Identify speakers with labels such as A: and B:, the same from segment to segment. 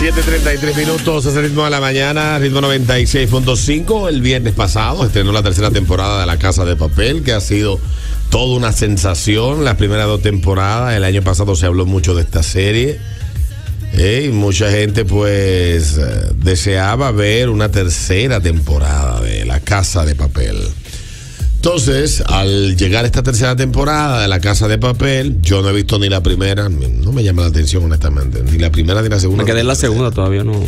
A: 7.33 minutos, es el ritmo de la mañana, ritmo 96.5. El viernes pasado estrenó la tercera temporada de La Casa de Papel, que ha sido toda una sensación. Las primeras dos temporadas, el año pasado se habló mucho de esta serie. Eh, y mucha gente pues eh, deseaba ver una tercera temporada de La Casa de Papel. Entonces, al llegar esta tercera temporada de La Casa de Papel, yo no he visto ni la primera, no me llama la atención honestamente, ni la primera ni la segunda.
B: Me quedé en la segunda, todavía no.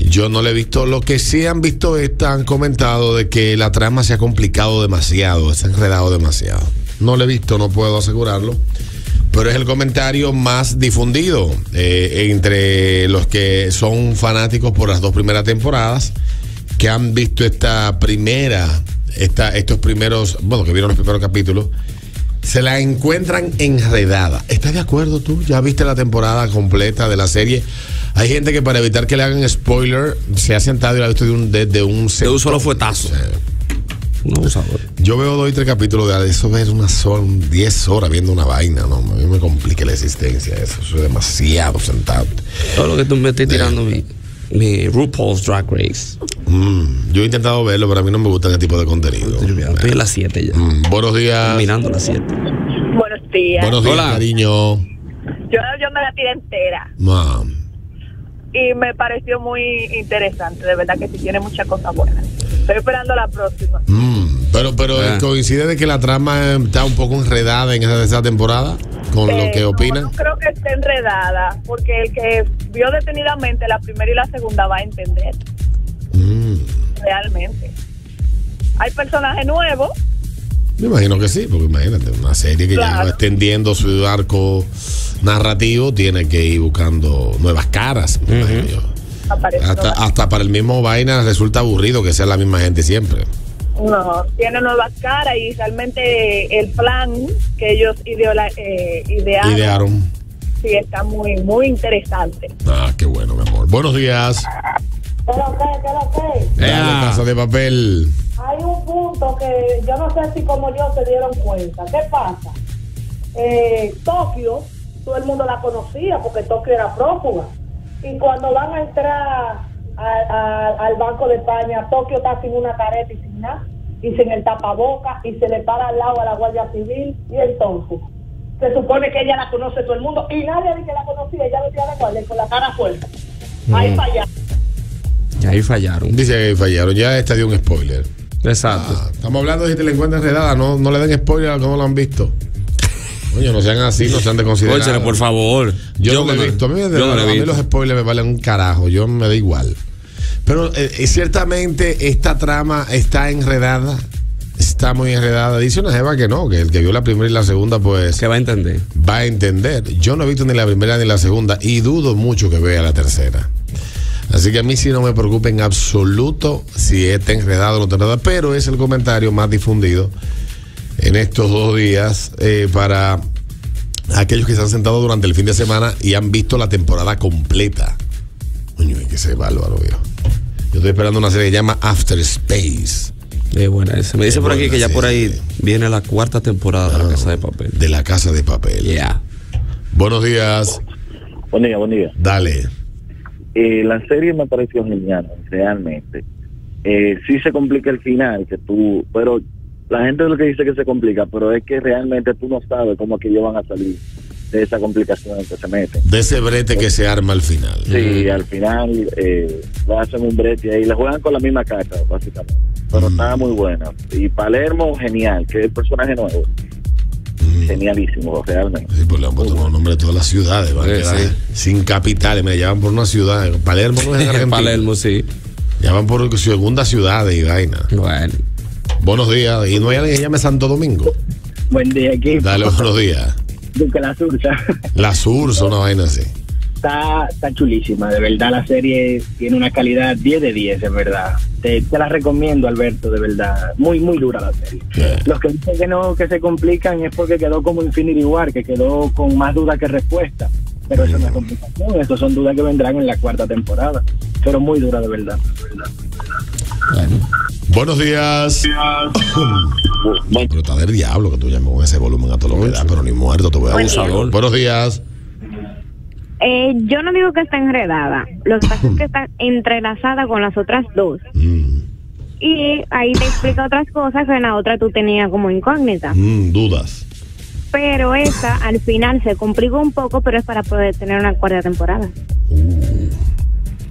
A: Yo no le he visto, lo que sí han visto es, han comentado de que la trama se ha complicado demasiado, se ha enredado demasiado. No le he visto, no puedo asegurarlo, pero es el comentario más difundido eh, entre los que son fanáticos por las dos primeras temporadas, que han visto esta primera esta, estos primeros, bueno, que vieron los primeros capítulos, se la encuentran enredada. ¿Estás de acuerdo tú? ¿Ya viste la temporada completa de la serie? Hay gente que para evitar que le hagan spoiler se ha sentado y la ha visto de un, de, un,
B: de un solo fuetazo.
A: Yo veo dos y tres capítulos de eso, ver una sola, 10 horas viendo una vaina, no, a mí me complica la existencia, eso, es demasiado sentado.
B: Todo lo que tú me estás tirando, mi mi RuPaul's Drag Race.
A: Mm, yo he intentado verlo, pero a mí no me gusta ese tipo de contenido.
B: Estoy en las 7 ya.
A: Mm, buenos días.
B: Mirando las 7.
C: Buenos días.
A: Buenos días, cariño.
C: Yo, yo me la tiré entera.
A: Mam.
C: Y me pareció muy interesante, de verdad que sí tiene muchas cosas buenas. Estoy esperando la próxima.
A: Mm, pero pero
B: Ah.
A: coincide de que la trama está un poco enredada en esa, esa temporada con lo
C: Eh,
A: que
C: no,
A: opinan.
C: No, creo que esté enredada, porque el que vio detenidamente la primera y la segunda va a entender
A: Mm,
C: realmente. Hay personajes nuevos,
A: me imagino que sí, porque imagínate, una serie que ya
C: Claro.
A: va extendiendo su arco narrativo tiene que ir buscando nuevas caras, me imagino yo. Hasta, hasta para el mismo vaina resulta aburrido que sea la misma gente siempre.
C: No, tiene nuevas caras y realmente el plan que ellos ideola- eh, idearon,
A: Idearon.
C: sí está muy, muy interesante.
A: Ah, qué bueno, mi amor. Buenos días.
D: Qué, ¿qué lo que?
A: Dale, casa de papel.
D: Hay un punto que yo no sé si como yo se dieron cuenta. ¿Qué pasa? Eh, Tokio, todo el mundo la conocía porque Tokio era prófuga. Y cuando van a entrar a- a- al Banco de España, Tokio está sin una careta y sin nada, y sin el tapaboca, y se le para al lado a la Guardia Civil, y entonces se supone que ella la conoce todo el mundo, y nadie dice que la conocía, ella vestía de guardia con la cara fuerte. Ahí falla.
B: Y ahí fallaron.
A: Dice que fallaron. Ya este dio un spoiler.
B: Exacto.
A: Ah, estamos hablando de si te la encuentras enredada. No, no le den spoiler a los que no lo han visto. Coño, no sean así, no sean de considerar.
B: Por favor.
A: Yo, no lo he visto. A mí, me-
B: yo no lo
A: a
B: he
A: mí
B: visto.
A: los spoilers me valen un carajo. Yo me da igual. Pero eh, eh, ciertamente esta trama está enredada. Está muy enredada. Dice una jeva que no, que el que vio la primera y la segunda, pues
B: Que va a entender.
A: va a entender. Yo no he visto ni la primera ni la segunda y dudo mucho que vea la tercera. Así que a mí sí no me preocupa en absoluto si está enredado o no está enredado, pero es el comentario más difundido en estos dos días eh, para aquellos que se han sentado durante el fin de semana y han visto la temporada completa. Coño, que ser bárbaro, viejo. Yo estoy esperando una serie que se llama After Space
B: Es buena esa. Me dice por aquí que ya
A: sí,
B: por ahí
A: sí.
B: viene la cuarta temporada de La Casa de Papel.
A: de la Casa de Papel.
B: Yeah.
A: Buenos días.
E: Buen día, buen día.
A: Dale.
E: Eh, la serie me pareció genial, realmente. Eh, sí se complica el final, que tú, pero la gente es lo que dice que se complica, pero es que realmente tú no sabes cómo es que ellos van a salir de esa complicación en que se meten.
A: De ese brete que se arma al final.
E: Sí, al final eh, le hacen un brete ahí, le juegan con la misma carta, básicamente. Pero
A: Mm.
E: está muy buena. Y Palermo, genial, que es el personaje nuevo.
A: Mm.
E: Genialísimo, realmente.
A: Sí, pues le han puesto los nombres de todas las ciudades. van
B: Sí, sí.
A: Sin capitales. Me llaman por una ciudad. Palermo no es.
B: Palermo, sí.
A: Llaman por segunda ciudad y vaina.
B: Bueno.
A: Buenos días. Y no hay alguien que llame Santo Domingo.
F: Buen día, equipo.
A: Dale buenos días.
F: Duque La Sursa.
A: La Sursa, una vaina así.
F: Está, está chulísima, de verdad la serie tiene una calidad 10 de 10, de verdad. Te, te la recomiendo, Alberto, de verdad. Muy, muy dura la serie.
A: Yeah.
F: Los que dicen que no, que se complican es porque quedó como Infinity War, que quedó con más dudas que respuesta. Pero eso no es complicación, eso son dudas que vendrán en la cuarta temporada. Pero muy dura, de verdad. De verdad.
B: Bueno.
A: Buenos días. Pero está del diablo que tú llames con ese volumen a todo lo que da, pero ni muerto te voy a
B: Abusador.
A: abusar. Buenos días.
G: Eh, yo no digo que está enredada. Lo que pasa es que está entrelazada con las otras dos.
A: Mm,
G: Y ahí te explica otras cosas que en la otra tú tenías como incógnita.
A: mm, dudas.
G: Pero esta al final se complicó un poco, pero es para poder tener una cuarta temporada.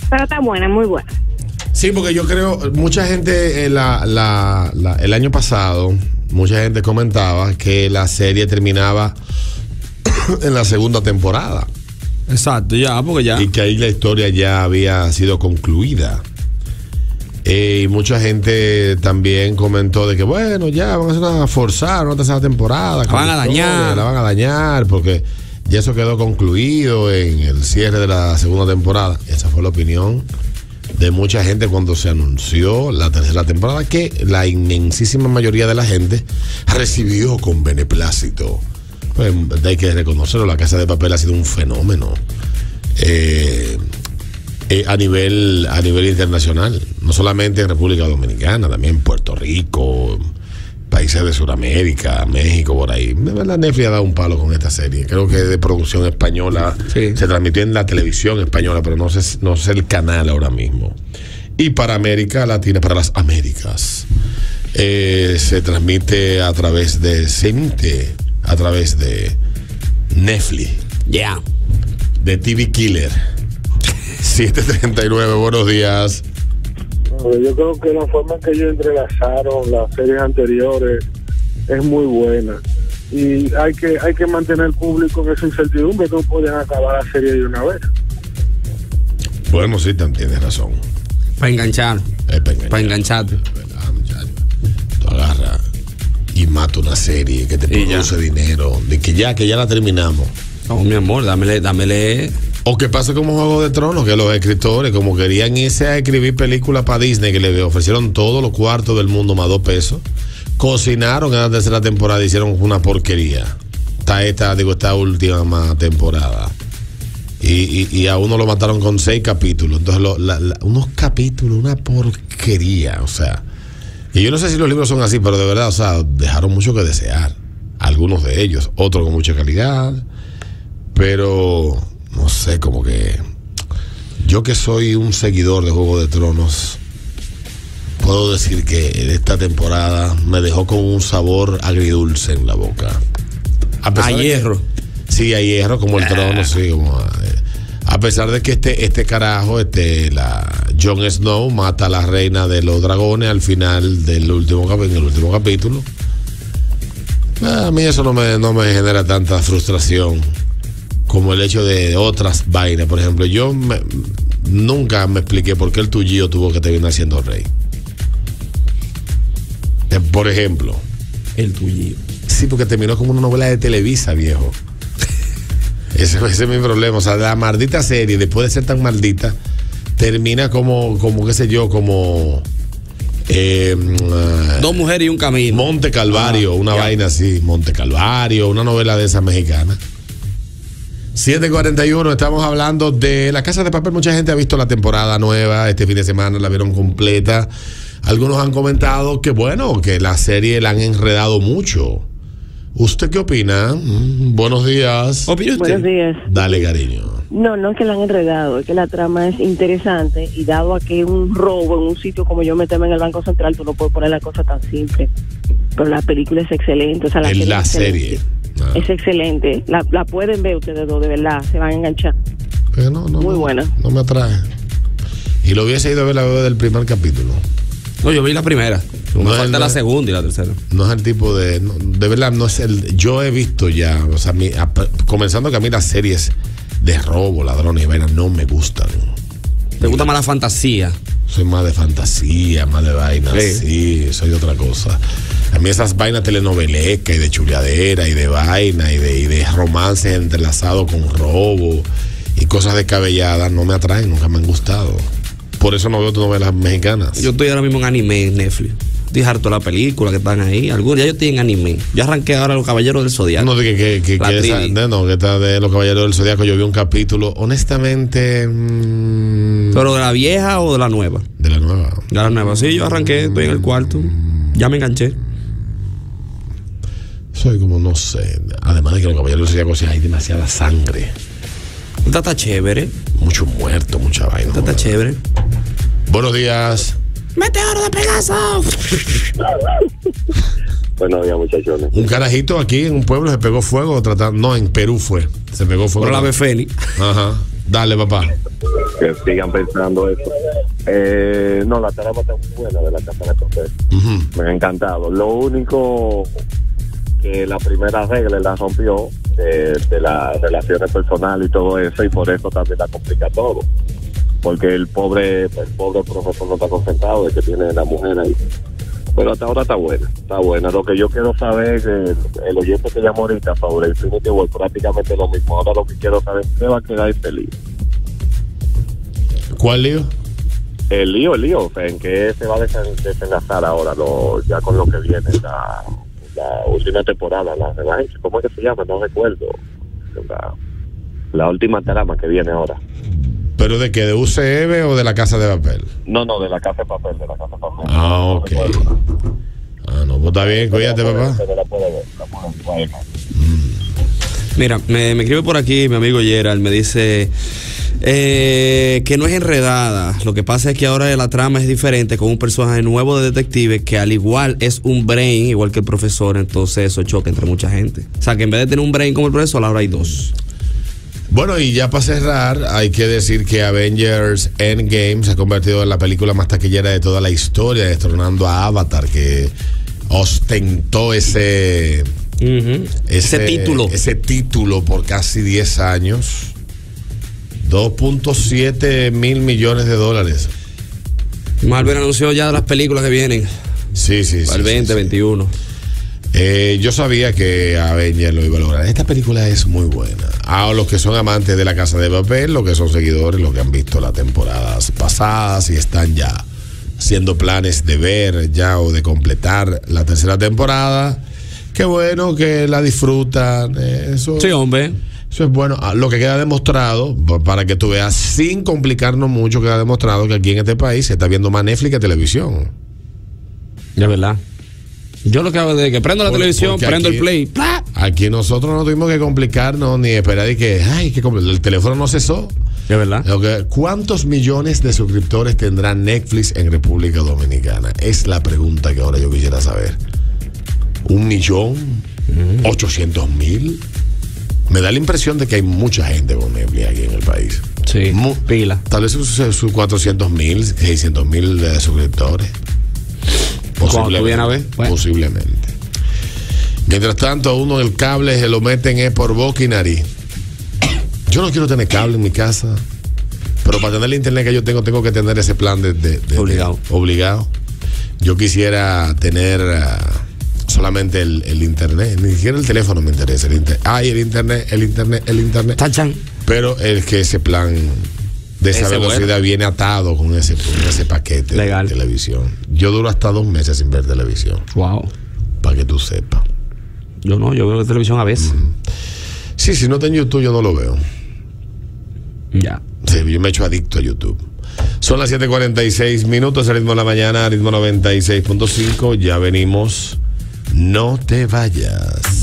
G: Pero está buena, muy buena.
A: Sí, porque yo creo, mucha gente eh, la- la- la- el año pasado, mucha gente comentaba que la serie terminaba en la segunda temporada
B: Exacto, ya, porque ya.
A: y que ahí la historia ya había sido concluida. Eh, y mucha gente también comentó de que, bueno, ya van a hacer una forzar una tercera temporada. con
B: van a
A: la historia,
B: dañar.
A: La van a dañar porque ya eso quedó concluido en el cierre de la segunda temporada. Esa fue la opinión de mucha gente cuando se anunció la tercera temporada, que la inmensísima mayoría de la gente recibió con beneplácito. Pues, hay que reconocerlo, la Casa de Papel ha sido un fenómeno. Eh, eh, a nivel a nivel internacional, no solamente en República Dominicana, también en Puerto Rico, países de Sudamérica, México, por ahí. De verdad, Netflix ha dado un palo con esta serie. Creo que es de producción española.
B: Sí.
A: Se transmitió en la televisión española, pero no sé, no sé el canal ahora mismo. Y para América Latina, para las Américas, eh, se transmite a través de, se emite a través de Netflix
B: Ya.
A: de TV Killer. 739, buenos días.
H: Yo creo que la forma en que ellos entrelazaron las series anteriores es muy buena. Y hay que hay que mantener al público en esa incertidumbre que no pueden acabar la serie de una vez.
A: Bueno, sí, tienes razón.
B: Para enganchar.
A: Es para engañar.
B: Para engancharte.
A: ¿Verdad, muchacho? Tú agarras y mata una serie que te produce dinero, de que ya, que ya la terminamos.
B: No, mi amor, dámele, dámele.
A: O que pase como Juego de Tronos, que los escritores, como querían irse a escribir películas para Disney, que le ofrecieron todos los cuartos del mundo más dos pesos, cocinaron en la tercera temporada y hicieron una porquería. Está esta, digo, esta última temporada. Y, a uno lo mataron con seis capítulos. Entonces, unos capítulos, una porquería. O sea, y yo no sé si los libros son así, pero de verdad, o sea, dejaron mucho que desear. Algunos de ellos, otros con mucha calidad. Pero, no sé, como que. Yo que soy un seguidor de Juego de Tronos, puedo decir que esta temporada me dejó con un sabor agridulce en la boca. A
B: A
A: pesar de que-
B: hierro.
A: Sí, a hierro, como el trono, sí, como. eh, A pesar de que este, este carajo, este, la Jon Snow mata a la reina de los dragones al final del último en el último capítulo. A mí eso no me, no me genera tanta frustración como el hecho de otras vainas. Por ejemplo, yo me- nunca me expliqué por qué el tuyo tuvo que terminar siendo rey. Eh, Por ejemplo.
B: El tuyo.
A: Sí, porque terminó como una novela de Televisa, viejo. Ese, ese es mi problema. O sea, la maldita serie, después de ser tan maldita, termina como, como qué sé yo, como eh, mm,
B: Dos mujeres y un camino.
A: Monte Calvario,
B: Ah,
A: una
B: ya.
A: vaina así, Monte Calvario, una novela de esa mexicana. 741, estamos hablando de La Casa de Papel. Mucha gente ha visto la temporada nueva, este fin de semana la vieron completa. Algunos han comentado que, bueno, que la serie la han enredado mucho. ¿Usted qué opina? Mm, buenos días.
B: ¿Opina usted?
I: Buenos días.
A: Dale, cariño.
I: No, no es que la han enredado, es que la trama es interesante y dado a que un robo en un sitio como yo me temo en el Banco Central, tú no puedes poner la cosa tan simple. Pero la película es excelente. O sea, la
A: En
I: serie
A: la
I: excelente.
A: Ah.
I: Es excelente. La, la pueden ver ustedes dos, de verdad. Se van a enganchar.
A: Pero no, no,
I: Muy
A: no,
I: buena.
A: No me atrae. Y lo hubiese ido a ver la veo del primer capítulo.
B: No, yo vi la primera. Me
A: No,
B: falta
A: no.
B: la segunda y la tercera.
A: No es el tipo de. no, de verdad, no es el. Yo he visto ya. O sea, mi- a- comenzando que a mí las series de robo, ladrones y vainas no me gustan.
B: ¿Te gusta más la fantasía?
A: Soy más de fantasía, más de vainas.
B: Sí.
A: Sí, soy de otra cosa. A mí esas vainas telenovelescas y de chuleadera y de vaina y de, y de romances entrelazados con robo y cosas descabelladas no me atraen, nunca me han gustado. Por eso no veo novelas mexicanas.
B: Yo estoy ahora mismo en anime en Netflix. Estoy harto de la película que están ahí. Algunos ya yo estoy en anime. Yo arranqué ahora Los Caballeros del Zodiaco.
A: No, de que, que, que, que esa-
B: 3D.
A: de- no, que está de los Caballeros del Zodiaco. Yo vi un capítulo, honestamente, mm,
B: ¿Pero de la vieja o de la nueva?
A: de la nueva.
B: De la nueva. Sí, yo arranqué, estoy en el cuarto. Ya me enganché.
A: Soy como, no sé. Además de que los Caballeros del Zodiaco sí hay demasiada sangre.
B: Esta está chévere.
A: Mucho muerto, mucha vaina.
B: Esta está chévere.
A: Buenos días.
B: Meteoro de Pegaso.
J: Buenos días, muchachones.
A: Un carajito aquí en un pueblo se pegó fuego tratando. No, en Perú fue. Se pegó fuego.
B: Por la Befeni.
A: Ajá. Dale, papá.
J: Que sigan pensando eso. Eh, no, la trama está muy buena de la Casa de.
A: Ujú.
J: Me ha encantado. Lo único que la primera regla la rompió de, de las relaciones personales y todo eso, y por eso también la complica todo. Porque el pobre, el pobre profesor no está concentrado de que tiene la mujer ahí. Pero hasta ahora está buena, está buena. Lo que yo quiero saber es el, el oyente que llamó ahorita sobre Infinity War, prácticamente lo mismo. Ahora lo que quiero saber es qué va a quedar este lío.
A: ¿Cuál lío?
J: El lío, el lío, o sea, en qué se va a desen- desenlazar ahora, lo, ya con lo que viene, la, la última temporada, la revancha, ¿cómo es que se llama? No recuerdo. La, la última trama que viene ahora.
A: ¿Pero de qué? ¿De UCB o de la casa de papel?
J: No, no, de la casa de papel, de la casa de papel.
A: Ah, ok. Ah, no, pues está bien, cuídate, papá.
J: Pero la puede ver, la puede ver.
B: Mira, me, me escribe por aquí mi amigo Gerald, me dice eh, que no es enredada. Lo que pasa es que ahora la trama es diferente con un personaje nuevo de detective que al igual es un brain, igual que el profesor, entonces eso choca entre mucha gente. O sea que en vez de tener un brain como el profesor, ahora hay dos.
A: Bueno, y ya para cerrar, hay que decir que Avengers Endgame se ha convertido en la película más taquillera de toda la historia, destronando a Avatar, que ostentó ese,
B: Ese título.
A: Ese título por casi 10 años. 2.7 mil millones de dólares.
B: Marvel anunció ya las películas que vienen.
A: Sí, sí,
B: Para
A: sí.
B: el 20, 21.
A: Eh, yo sabía que Avengers lo iba a lograr. Esta película es muy buena. A los que son amantes de la casa de papel, los que son seguidores, los que han visto las temporadas pasadas y están ya haciendo planes de ver ya o de completar la tercera temporada. Qué bueno que la disfrutan. eh, Eso,
B: Sí, hombre.
A: eso es bueno. Ah, Lo que queda demostrado, pa- para que tú veas, sin complicarnos mucho, queda demostrado que aquí en este país se está viendo más Netflix que televisión.
B: De verdad. Yo lo que hago es que prendo la
A: Por-
B: televisión, prendo
A: aquí-
B: el play. ¡plá!
A: Aquí nosotros no tuvimos que complicarnos ni esperar y que, ay, que el teléfono no cesó.
B: De verdad.
A: ¿Cuántos millones de suscriptores tendrá Netflix en República Dominicana? Es la pregunta que ahora yo quisiera saber. ¿Un millón? ¿Ochocientos mil? Me da la impresión de que hay mucha gente con Netflix aquí en el país.
B: Sí,
A: Mu-
B: pila.
A: Tal vez sus, sus 400 mil, 600 mil eh, suscriptores.
B: Vienes a ver, bueno.
A: Posiblemente. Mientras tanto, a uno el cable se lo meten es por boca y nariz. Yo no quiero tener cable en mi casa, pero para tener el internet que yo tengo, tengo que tener ese plan de, de- de-
B: Obligado.
A: de- obligado. Yo quisiera tener ah, solamente el, el internet, ni siquiera el teléfono me interesa. El inter- Ay, el internet, el internet, el internet.
B: Tachan.
A: Pero es que ese plan de esa
B: Ese
A: velocidad
B: bueno.
A: viene atado con ese, con ese paquete
B: Legal.
A: de televisión. Yo duro hasta dos meses sin ver televisión,
B: Wow.
A: para que tú sepas.
B: Yo no, yo veo televisión a veces.
A: Sí, si no está en YouTube, yo no lo veo.
B: Ya.
A: Sí, yo me he hecho adicto a YouTube. Son las 7:46 minutos, el ritmo de la mañana, ritmo 96.5. Ya venimos. No te vayas.